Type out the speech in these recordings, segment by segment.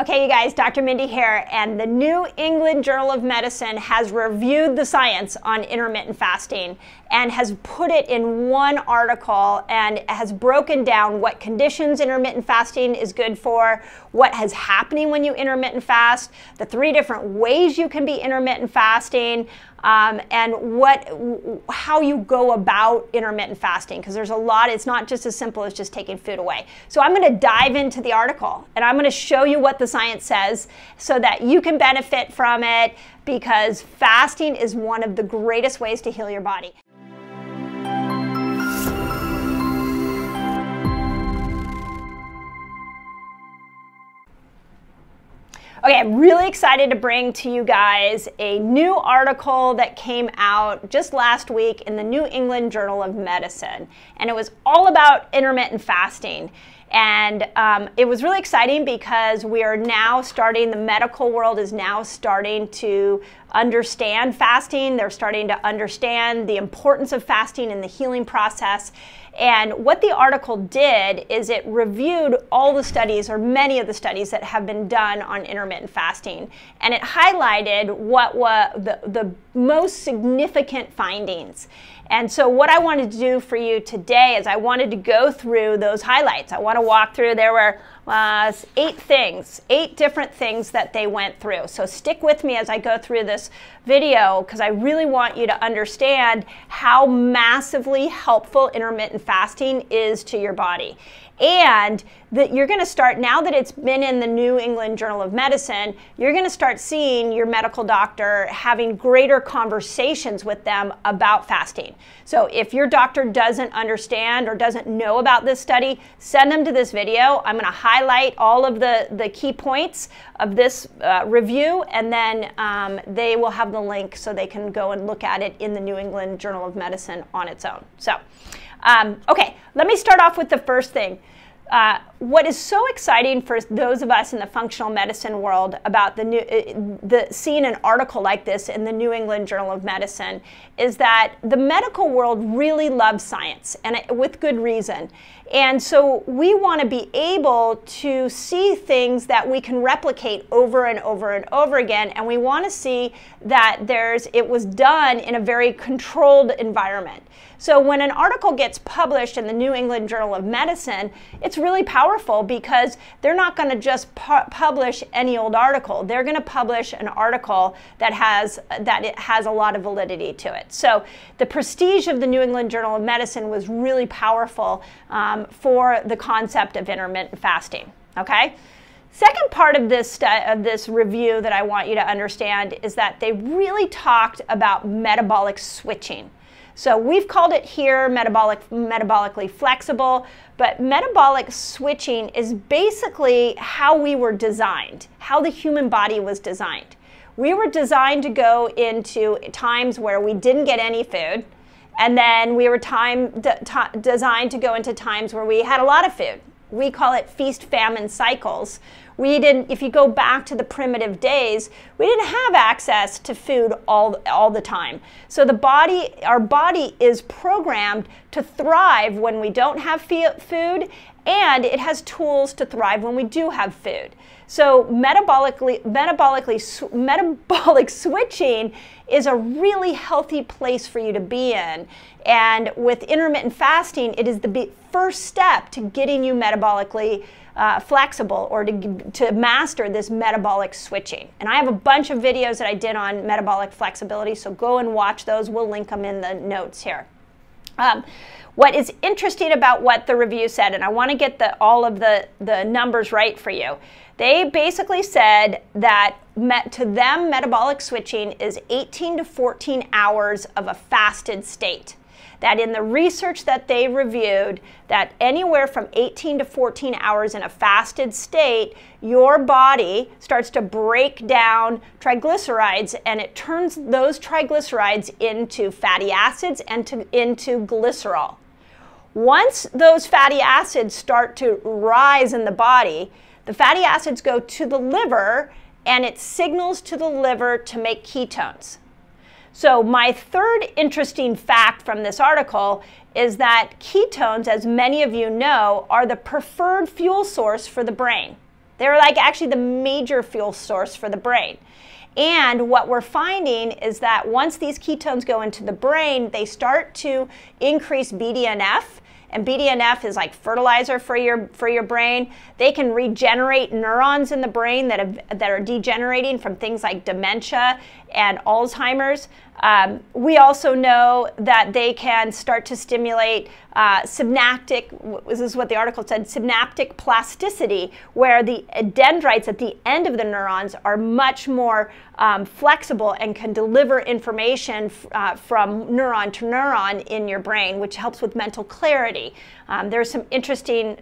Okay, you guys, Dr. Mindy here, and the New England Journal of Medicine has reviewed the science on intermittent fasting and has put it in one article and has broken down what conditions intermittent fasting is good for, what is happening when you intermittent fast, the three different ways you can be intermittent fasting, um, and what how you go about intermittent fasting because there's a lot it's not just as simple as just taking food away. So i'm going to dive into the article and i'm going to show you what the science says so that you can benefit from it because fasting is one of the greatest ways to heal your body Okay, I'm really excited to bring to you guys a new article that came out just last week in the New England Journal of Medicine. And it was all about intermittent fasting. And um, it was really exciting because we are now starting, the medical world is now starting to understand fasting. They're starting to understand the importance of fasting in the healing process. And what the article did is it reviewed all the studies, or many of the studies that have been done on intermittent fasting. And it highlighted what were the, the most significant findings. And so, what I wanted to do for you today is I wanted to go through those highlights. I want to walk through, there were uh, eight things, eight different things that they went through. So, stick with me as I go through this video because I really want you to understand how massively helpful intermittent fasting is to your body and that you're going to start now that it's been in the New England Journal of Medicine, you're going to start seeing your medical doctor having greater conversations with them about fasting. So if your doctor doesn't understand or doesn't know about this study, send them to this video. I'm going to highlight all of the, the key points of this uh, review, and then um, they will have the link so they can go and look at it in the New England Journal of Medicine on its own. So. Um, okay, let me start off with the first thing. Uh, what is so exciting for those of us in the functional medicine world about the new, uh, the seeing an article like this in the New England Journal of Medicine is that the medical world really loves science, and with good reason. And so we want to be able to see things that we can replicate over and over and over again, and we want to see that there's it was done in a very controlled environment. So when an article gets published in the New England Journal of Medicine, it's really powerful because they're not going to just pu publish any old article. They're going to publish an article that has that it has a lot of validity to it. So the prestige of the New England Journal of Medicine was really powerful um, for the concept of intermittent fasting. Okay. Second part of this, of this review that I want you to understand is that they really talked about metabolic switching. So we've called it here metabolic, metabolically flexible, but metabolic switching is basically how we were designed, how the human body was designed. We were designed to go into times where we didn't get any food, and then we were time designed to go into times where we had a lot of food. We call it feast famine cycles, we didn't, if you go back to the primitive days, we didn't have access to food all, all the time. So the body, our body is programmed to thrive when we don't have food and it has tools to thrive when we do have food. So metabolically, metabolically, metabolic switching is a really healthy place for you to be in. And with intermittent fasting, it is the first step to getting you metabolically uh, flexible or to, to master this metabolic switching. And I have a bunch of videos that I did on metabolic flexibility, so go and watch those. We'll link them in the notes here. Um, what is interesting about what the review said, and I want to get the, all of the, the numbers right for you, they basically said that met, to them, metabolic switching is 18 to 14 hours of a fasted state. That in the research that they reviewed that anywhere from 18 to 14 hours in a fasted state your body starts to break down triglycerides and it turns those triglycerides into fatty acids and to, into glycerol. Once those fatty acids start to rise in the body the fatty acids go to the liver and it signals to the liver to make ketones so, my third interesting fact from this article is that ketones, as many of you know, are the preferred fuel source for the brain. They're like actually the major fuel source for the brain. And what we're finding is that once these ketones go into the brain, they start to increase BDNF. And BDNF is like fertilizer for your for your brain. They can regenerate neurons in the brain that have, that are degenerating from things like dementia and Alzheimer's. Um, we also know that they can start to stimulate uh, synaptic, this is what the article said, synaptic plasticity, where the dendrites at the end of the neurons are much more um, flexible and can deliver information uh, from neuron to neuron in your brain, which helps with mental clarity. Um, there's some interesting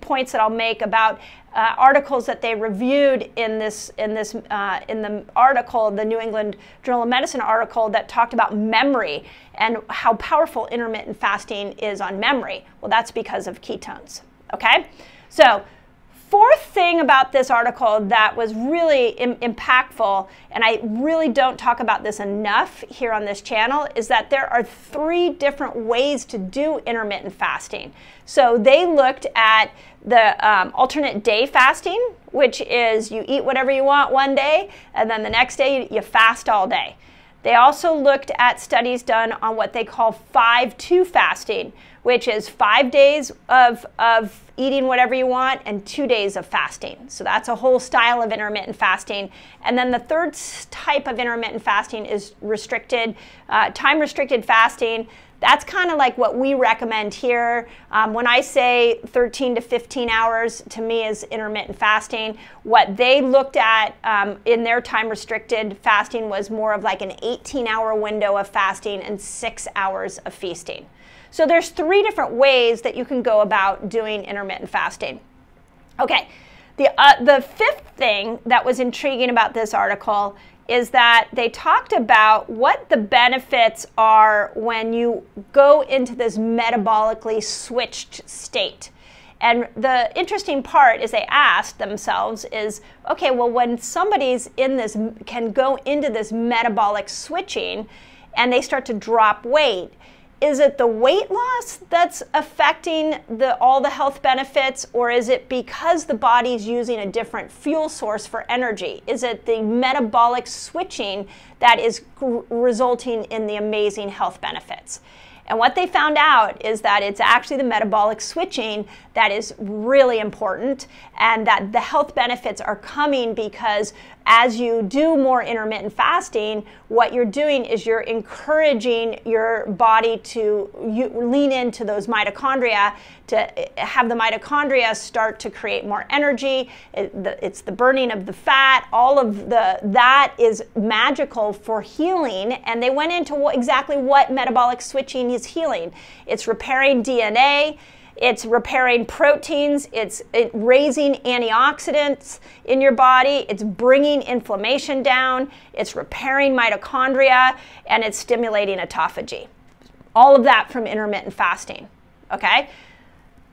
points that I'll make about uh, articles that they reviewed in this in this uh, in the article, the New England Journal of Medicine article that talked about memory and how powerful intermittent fasting is on memory. Well, that's because of ketones. Okay, so fourth thing about this article that was really Im- impactful, and I really don't talk about this enough here on this channel, is that there are three different ways to do intermittent fasting. So they looked at the um, alternate day fasting, which is you eat whatever you want one day, and then the next day you, you fast all day. They also looked at studies done on what they call 5 2 fasting, which is five days of, of eating whatever you want and two days of fasting. So that's a whole style of intermittent fasting. And then the third type of intermittent fasting is restricted, uh, time restricted fasting. That's kind of like what we recommend here. Um, when I say 13 to 15 hours, to me is intermittent fasting. What they looked at um, in their time restricted fasting was more of like an 18 hour window of fasting and six hours of feasting. So there's three different ways that you can go about doing intermittent fasting. Okay, the, uh, the fifth thing that was intriguing about this article is that they talked about what the benefits are when you go into this metabolically switched state. And the interesting part is they asked themselves is, okay, well, when somebody's in this, can go into this metabolic switching and they start to drop weight, is it the weight loss that's affecting the, all the health benefits, or is it because the body's using a different fuel source for energy? Is it the metabolic switching that is resulting in the amazing health benefits? And what they found out is that it's actually the metabolic switching that is really important and that the health benefits are coming because as you do more intermittent fasting, what you're doing is you're encouraging your body to lean into those mitochondria to have the mitochondria start to create more energy. It's the burning of the fat. All of the that is magical for healing. And they went into exactly what metabolic switching is healing. It's repairing DNA. It's repairing proteins, it's it raising antioxidants in your body, it's bringing inflammation down, it's repairing mitochondria, and it's stimulating autophagy. All of that from intermittent fasting. Okay?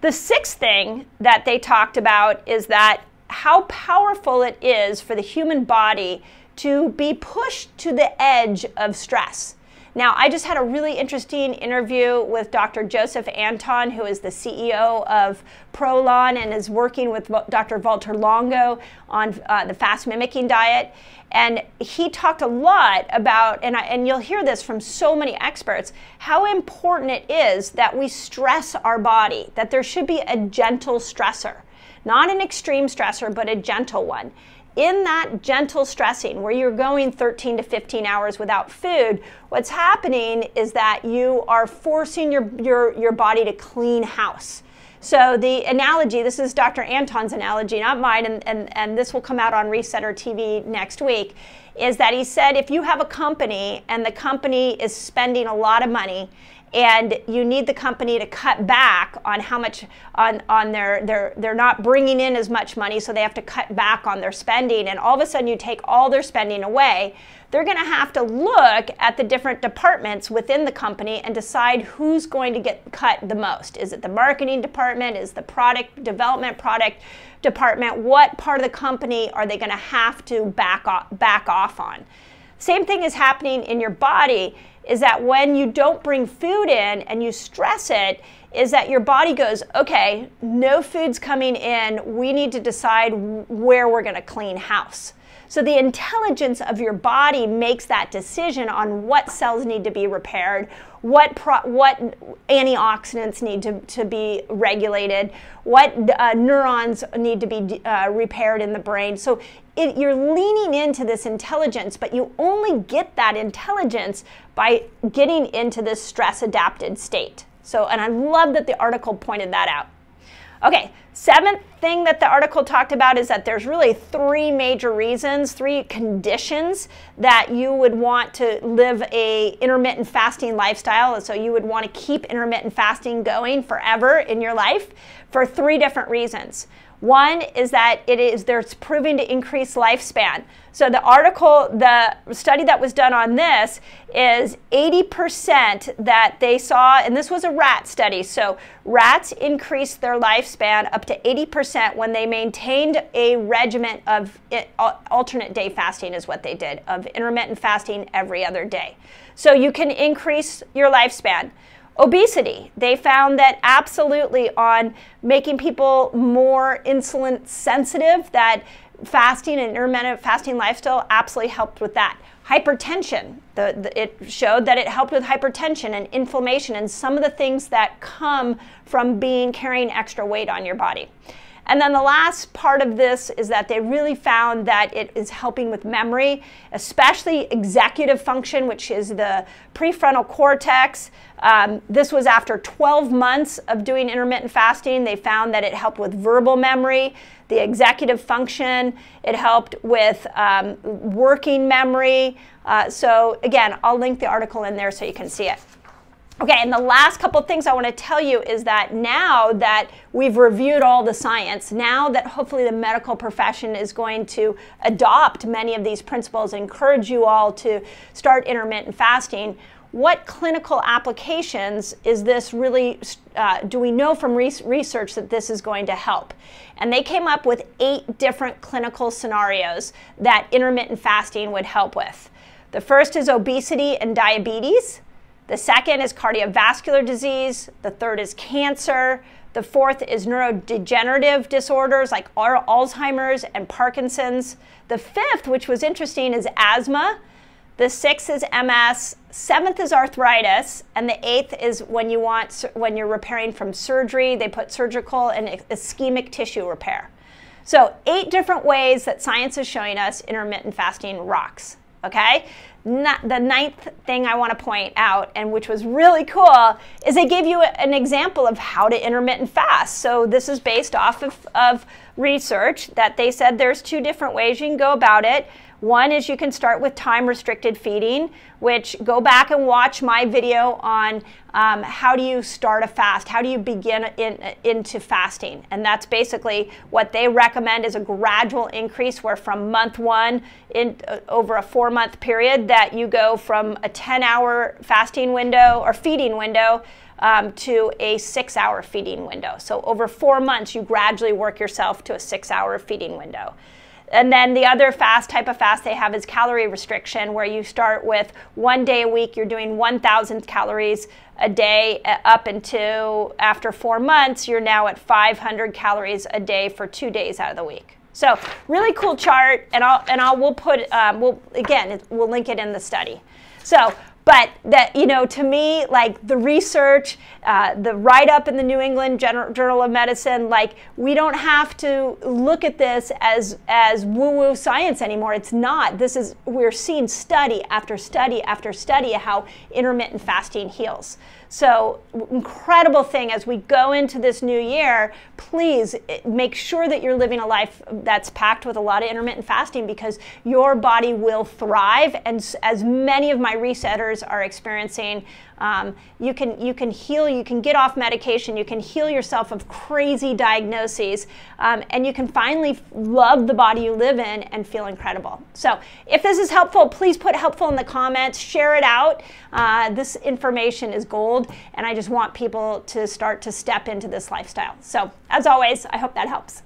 The sixth thing that they talked about is that how powerful it is for the human body to be pushed to the edge of stress. Now, I just had a really interesting interview with Dr. Joseph Antoun, who is the CEO of Prolon and is working with Dr. Valter Longo on uh, the fast mimicking diet. And he talked a lot about, and, I, and you'll hear this from so many experts, how important it is that we stress our body, that there should be a gentle stressor. Not an extreme stressor, but a gentle one in that gentle stressing where you're going 13 to 15 hours without food, what's happening is that you are forcing your, your, your body to clean house. So the analogy, this is Dr. Antoun's analogy, not mine, and, and, and this will come out on Resetter TV next week, is that he said if you have a company and the company is spending a lot of money and you need the company to cut back on how much on, on their, their they're not bringing in as much money so they have to cut back on their spending. And all of a sudden you take all their spending away. They're going to have to look at the different departments within the company and decide who's going to get cut the most. Is it the marketing department? Is the product development product department? What part of the company are they going to have to back off, back off on Same thing is happening in your body is that when you don't bring food in and you stress it, is that your body goes, okay, no food's coming in. We need to decide where we're going to clean house. So the intelligence of your body makes that decision on what cells need to be repaired, what pro- what antioxidants need to, to be regulated, what uh, neurons need to be uh, repaired in the brain. So it, you're leaning into this intelligence, but you only get that intelligence by getting into this stress adapted state. So, and I love that the article pointed that out. Okay, seventh thing that the article talked about is that there's really three major reasons, three conditions that you would want to live a intermittent fasting lifestyle. So you would want to keep intermittent fasting going forever in your life for three different reasons. One is that it is there's proving to increase lifespan. So the article, the study that was done on this is 80% that they saw, and this was a rat study. So rats increased their lifespan up to 80% when they maintained a regimen of eh, alternate day fasting is what they did, of intermittent fasting every other day. So you can increase your lifespan. Obesity, they found that absolutely on making people more insulin sensitive, that fasting and intermittent fasting lifestyle absolutely helped with that. Hypertension, the, the, it showed that it helped with hypertension and inflammation and some of the things that come from being carrying extra weight on your body. And then the last part of this is that they really found that it is helping with memory, especially executive function, which is the prefrontal cortex. Um, this was after 12 months of doing intermittent fasting. They found that it helped with verbal memory, the executive function, it helped with um, working memory. Uh, so, again, I'll link the article in there so you can see it. Okay, and the last couple of things I want to tell you is that now that we've reviewed all the science, now that hopefully the medical profession is going to adopt many of these principles, encourage you all to start intermittent fasting, what clinical applications is this really, uh, do we know from re research that this is going to help? And they came up with eight different clinical scenarios that intermittent fasting would help with. The first is obesity and diabetes. The second is cardiovascular disease. The third is cancer. The fourth is neurodegenerative disorders like Alzheimer's and Parkinson's. The fifth, which was interesting, is asthma. The sixth is MS. Seventh is arthritis, and the eighth is when you want when you're repairing from surgery. They put surgical and ischemic tissue repair. So eight different ways that science is showing us intermittent fasting rocks. Okay, the ninth thing I want to point out, and which was really cool, is they gave you an example of how to intermittent fast. So this is based off of, of research that they said there's two different ways you can go about it. One is you can start with time restricted feeding, which go back and watch my video on um, how do you start a fast, how do you begin in, into fasting. And that's basically what they recommend is a gradual increase where from month one in uh, over a four month period that you go from a 10 hour fasting window or feeding window um, to a six hour feeding window. So over four months, you gradually work yourself to a six hour feeding window. And then the other fast type of fast they have is calorie restriction, where you start with one day a week, you're doing 1,000 calories a day uh, up until after four months, you're now at 500 calories a day for two days out of the week. So really cool chart, and I'll and I'll we'll put um, we'll again we'll link it in the study. So but that, you know, to me, like the research, uh, the write up in the New England Journal of Medicine, like we don't have to look at this as, as woo woo science anymore. It's not. This is, we're seeing study after study after study how intermittent fasting heals. So, incredible thing as we go into this new year, please eh, make sure that you're living a life that's packed with a lot of intermittent fasting because your body will thrive. And as many of my resetters are experiencing, um, you can you can heal. You can get off medication. You can heal yourself of crazy diagnoses, um, and you can finally love the body you live in and feel incredible. So, if this is helpful, please put helpful in the comments. Share it out. Uh, this information is gold, and I just want people to start to step into this lifestyle. So, as always, I hope that helps.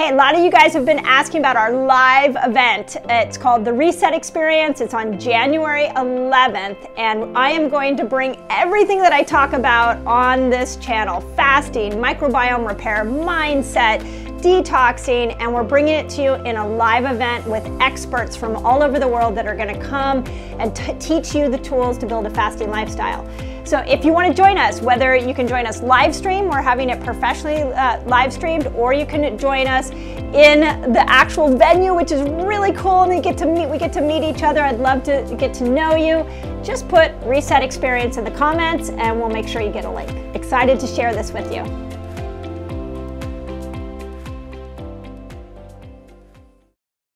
Hey, a lot of you guys have been asking about our live event. It's called the Reset Experience. It's on January 11th, and I am going to bring everything that I talk about on this channel fasting, microbiome repair, mindset, detoxing, and we're bringing it to you in a live event with experts from all over the world that are going to come and teach you the tools to build a fasting lifestyle. So if you want to join us, whether you can join us live stream, we're having it professionally uh, live streamed, or you can join us in the actual venue, which is really cool, and we get to meet. We get to meet each other. I'd love to get to know you. Just put Reset Experience in the comments, and we'll make sure you get a link. Excited to share this with you.